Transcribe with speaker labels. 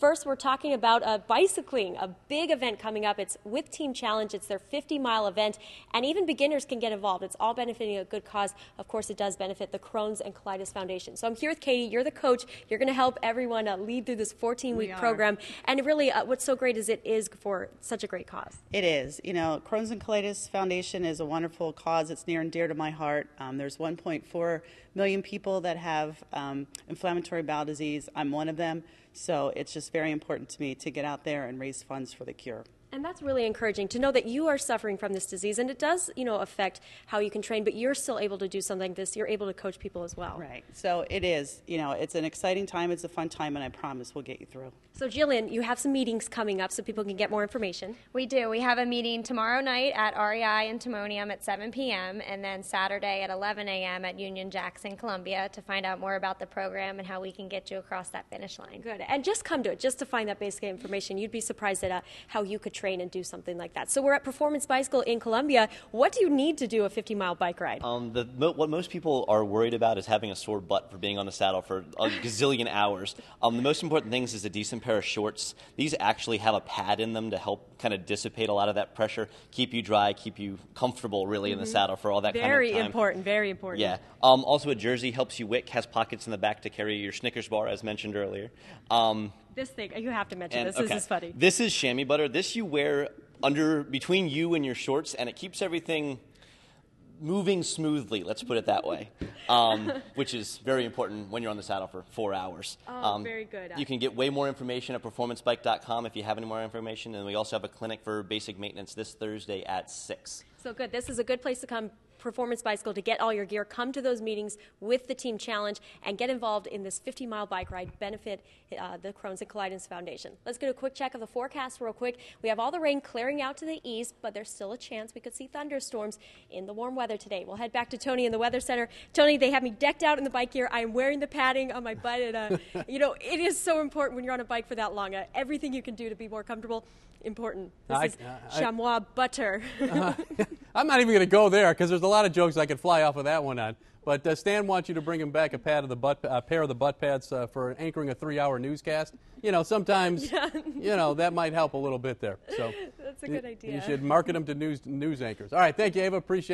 Speaker 1: First, we're talking about uh, bicycling, a big event coming up. It's with Team Challenge. It's their 50 mile event, and even beginners can get involved. It's all benefiting a good cause. Of course, it does benefit the Crohn's and Colitis Foundation. So I'm here with Katie. You're the coach. You're going to help everyone uh, lead through this 14 week program. And really, uh, what's so great is it is for such a great cause.
Speaker 2: It is. You know, Crohn's and Colitis Foundation is a wonderful cause. It's near and dear to my heart. Um, there's 1.4 million people that have um, inflammatory bowel disease. I'm one of them. So it's just very important to me to get out there and raise funds for the cure.
Speaker 1: And that's really encouraging to know that you are suffering from this disease, and it does, you know, affect how you can train. But you're still able to do something like this. You're able to coach people as well.
Speaker 2: Right. So it is. You know, it's an exciting time. It's a fun time, and I promise we'll get you through.
Speaker 1: So, Jillian, you have some meetings coming up so people can get more information.
Speaker 3: We do. We have a meeting tomorrow night at REI in Timonium at 7 p.m. and then Saturday at 11 a.m. at Union Jack's in, Columbia to find out more about the program and how we can get you across that finish line.
Speaker 1: Good. And just come to it, just to find that basic information. You'd be surprised at uh, how you could train and do something like that. So, we're at Performance Bicycle in Columbia. What do you need to do a 50 mile bike ride?
Speaker 4: Um, the, what most people are worried about is having a sore butt for being on the saddle for a gazillion hours. Um, the most important things is a decent pair of shorts. These actually have a pad in them to help kind of dissipate a lot of that pressure, keep you dry, keep you comfortable really in the saddle for all that
Speaker 1: Mm-hmm. Very
Speaker 4: kind of time.
Speaker 1: important, very important.
Speaker 4: Yeah. Um, also, a jersey helps you wick, has pockets in the back to carry your Snickers bar, as mentioned earlier. Um,
Speaker 1: This thing, you have to mention
Speaker 4: and-
Speaker 1: this.
Speaker 4: okay.
Speaker 1: This is funny.
Speaker 4: This is chamois butter. This you wear under between you and your shorts, and it keeps everything moving smoothly. Let's put it that way, um, which is very important when you're on the saddle for four hours.
Speaker 1: Oh,
Speaker 4: Um,
Speaker 1: very good.
Speaker 4: You can get way more information at performancebike.com if you have any more information, and we also have a clinic for basic maintenance this Thursday at six.
Speaker 1: So good. This is a good place to come. Performance Bicycle to get all your gear. Come to those meetings with the Team Challenge and get involved in this 50 mile bike ride. Benefit uh, the Crohn's and Colitis Foundation. Let's get a quick check of the forecast, real quick. We have all the rain clearing out to the east, but there's still a chance we could see thunderstorms in the warm weather today. We'll head back to Tony in the Weather Center. Tony, they have me decked out in the bike gear. I am wearing the padding on my butt. And, uh, you know, it is so important when you're on a bike for that long. Uh, everything you can do to be more comfortable, important. This
Speaker 5: I-
Speaker 1: is
Speaker 5: I-
Speaker 1: chamois butter.
Speaker 5: I'm not even going to go there because there's a lot of jokes I could fly off of that one on. But uh, Stan wants you to bring him back a pad of the butt, a pair of the butt pads uh, for anchoring a three-hour newscast. You know, sometimes, you know, that might help a little bit there. So
Speaker 1: That's a good idea.
Speaker 5: You should market them to news news anchors. All right, thank you, Ava. Appreciate.